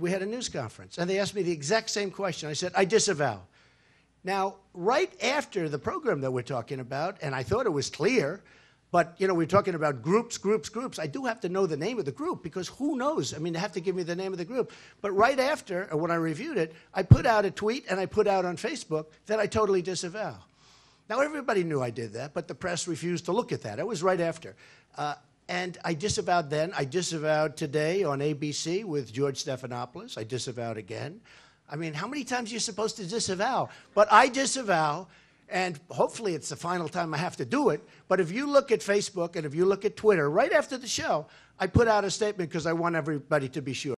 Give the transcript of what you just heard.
we had a news conference, and they asked me the exact same question. I said, I disavow. Now, right after the program that we're talking about, and I thought it was clear, but you know, we're talking about groups, groups, groups. I do have to know the name of the group because who knows? I mean, they have to give me the name of the group. But right after, uh, when I reviewed it, I put out a tweet and I put out on Facebook that I totally disavow. Now, everybody knew I did that, but the press refused to look at that. It was right after. Uh, and I disavowed then. I disavowed today on ABC with George Stephanopoulos. I disavowed again. I mean, how many times are you supposed to disavow? But I disavow, and hopefully it's the final time I have to do it. But if you look at Facebook and if you look at Twitter, right after the show, I put out a statement because I want everybody to be sure.